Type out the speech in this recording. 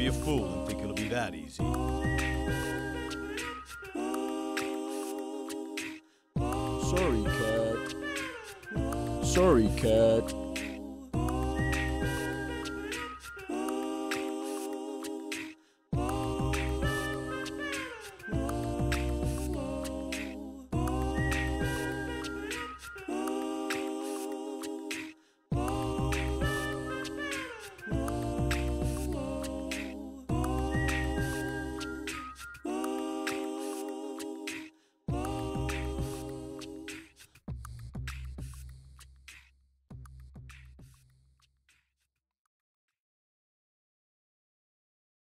Be a fool and think it'll be that easy. Sorry, cat. Sorry, cat.